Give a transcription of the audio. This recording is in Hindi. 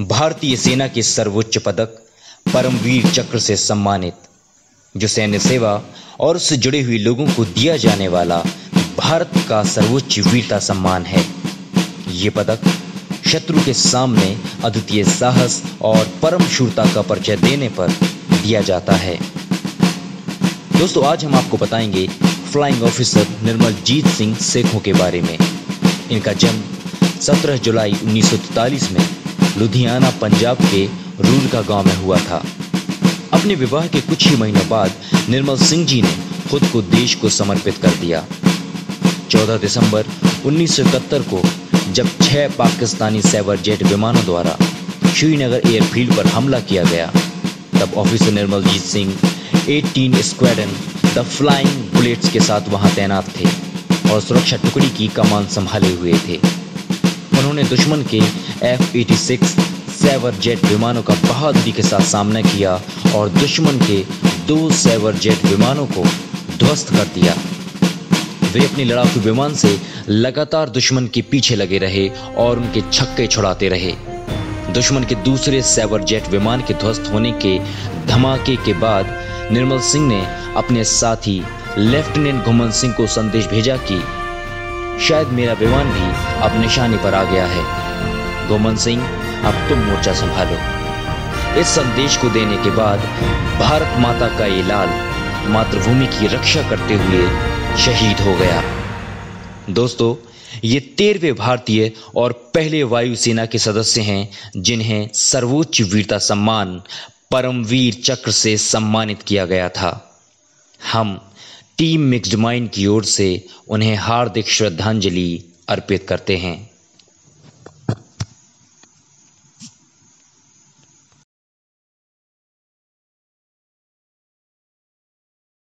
भारतीय सेना के सर्वोच्च पदक परमवीर चक्र से सम्मानित, जो सैन्य सेवा और उससे जुड़े हुए लोगों को दिया जाने वाला भारत का सर्वोच्च वीरता सम्मान है। ये पदक शत्रु के सामने अद्वितीय साहस और परम शूरता का परिचय देने पर दिया जाता है। दोस्तों, आज हम आपको बताएँगे फ्लाइंग ऑफिसर निर्मल जीत सिंह सेखों के बारे में। इनका जन्म 17 जुलाई 1943 में लुधियाना पंजाब के रूरका गाँव में हुआ था। अपने विवाह के कुछ ही महीनों बाद निर्मल सिंह जी ने खुद को देश को समर्पित कर दिया। 14 दिसंबर 1971 को, जब छह पाकिस्तानी सैवर जेट विमानों द्वारा श्रीनगर एयरफील्ड पर हमला किया गया, तब officer Nirmal Jit Singh 18 squadron the flying bullets के साथ वहाँ तैनात थे और सुरक्षा टुकड़ी की कमान संभाले हुए थे। उन्होंने दुश्मन के F eighty six Sabre jet विमानों का बहादुरी के साथ सामना किया और दुश्मन के दो सैवर जेट विमानों को ध्वस्त कर दिया। वे अपनी लड़ाकू विमान से लगातार दुश्मन के पीछे लगे रहे और उनके छक्के छुड़ाते रहे। दुश्मन के दूसरे सैवर जेट विमान के ध्वस्त होने के धमाके के बाद निर्मल सिंह ने अपने साथी लेफ्टिनेंट घुमन सिंह को संदेश भेजा कि शायद मेरा विमान भी अब निशाने पर आ गया है। गोमन सिंह, अब तुम मोर्चा संभालो। इस संदेश को देने के बाद भारत माता का ये लाल मातृभूमि की रक्षा करते हुए शहीद हो गया। दोस्तों, ये तेरहवे भारतीय और पहले वायुसेना के सदस्य हैं, जिन्हें सर्वोच्च वीरता सम्मान परमवीर चक्र से सम्मानित किया गया था। हम टीम मिक्स्ड माइंड की ओर से उन्हें हार्दिक श्रद्धांजलि अर्पित करते हैं।